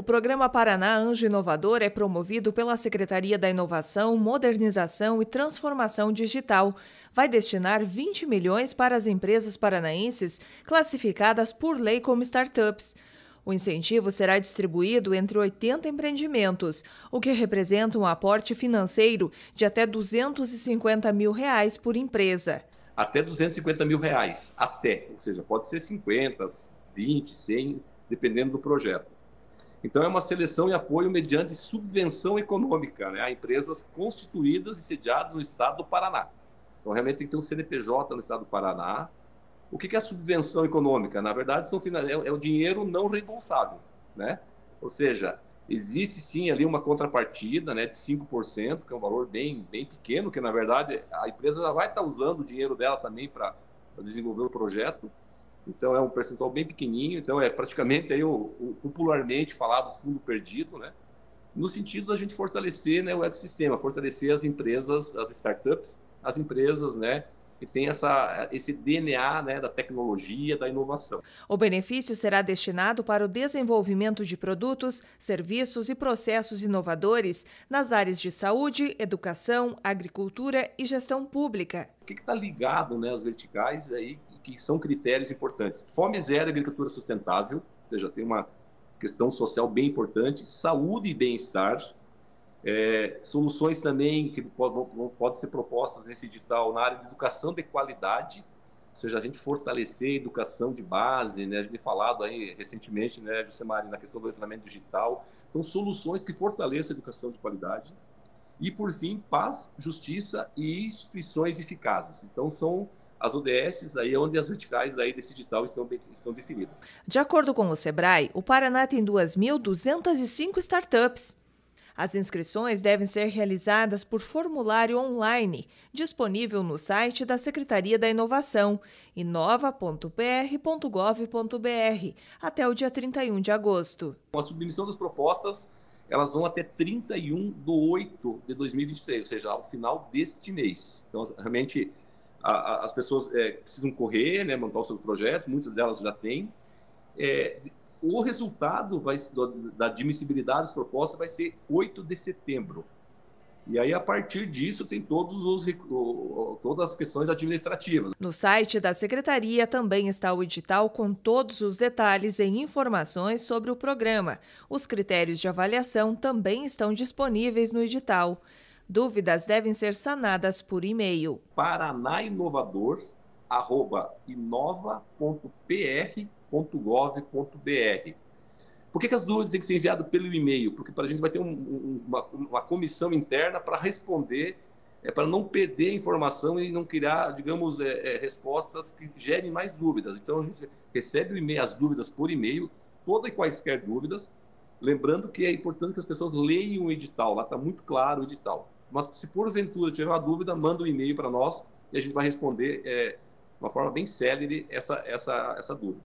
O programa Paraná Anjo Inovador é promovido pela Secretaria da Inovação, Modernização e Transformação Digital. Vai destinar 20 milhões para as empresas paranaenses classificadas por lei como startups. O incentivo será distribuído entre 80 empreendimentos, o que representa um aporte financeiro de até 250 mil reais por empresa. Até 250 mil reais, até, ou seja, pode ser 50, 20, 100, dependendo do projeto. Então, é uma seleção e apoio mediante subvenção econômica né, a empresas constituídas e sediadas no estado do Paraná. Então, realmente tem que ter um CNPJ no estado do Paraná. O que é subvenção econômica? Na verdade, são, é, é o dinheiro não reembolsável. Né? Ou seja, existe sim ali uma contrapartida né, de 5%, que é um valor bem, bem pequeno, que na verdade a empresa já vai estar usando o dinheiro dela também para desenvolver o projeto. Então é um percentual bem pequenininho, então é praticamente aí o, o popularmente falado fundo perdido, né? No sentido da gente fortalecer né, o ecossistema, fortalecer as empresas, as startups, as empresas, né, que tem essa, esse DNA né, da tecnologia, da inovação. O benefício será destinado para o desenvolvimento de produtos, serviços e processos inovadores nas áreas de saúde, educação, agricultura e gestão pública. O que está ligado né, às verticais aí que são critérios importantes. Fome zero agricultura sustentável, ou seja, tem uma questão social bem importante, saúde e bem-estar, é, soluções também que podem pode ser propostas nesse edital na área de educação de qualidade, ou seja, a gente fortalecer a educação de base, né? A gente tem falado aí recentemente, né, Josemari, na questão do letramento digital. Então, soluções que fortaleçam a educação de qualidade. E, por fim, paz, justiça e instituições eficazes. Então, são as ODS aí onde as verticais aí desse digital estão, estão definidas. De acordo com o Sebrae, o Paraná tem 2.205 startups. As inscrições devem ser realizadas por formulário online, disponível no site da Secretaria da Inovação, inova.pr.gov.br, até o dia 31 de agosto. A submissão das propostas elas vão até 31 de 8 de 2023, ou seja, ao final deste mês. Então, realmente, a, a, as pessoas é, precisam correr, né, montar os seus projetos, muitas delas já têm. É, o resultado vai, da admissibilidade das propostas vai ser 8 de setembro. E aí, a partir disso, tem todos os, todas as questões administrativas. No site da Secretaria também está o edital com todos os detalhes e informações sobre o programa. Os critérios de avaliação também estão disponíveis no edital. Dúvidas devem ser sanadas por e-mail. paranainovador.inova.pr.gov.br Por que, que, as dúvidas têm que ser enviadas pelo e-mail? Porque para a gente vai ter um, uma, uma, comissão interna para responder, é, para não perder a informação e não criar, digamos, é, é, respostas que gerem mais dúvidas. Então a gente recebe e-mail, as dúvidas por e-mail, todas e quaisquer dúvidas, lembrando que é importante que as pessoas leiam o edital, lá está muito claro o edital. Mas se porventura tiver uma dúvida, manda um e-mail para nós e a gente vai responder é, de uma forma bem célere essa, essa, essa dúvida.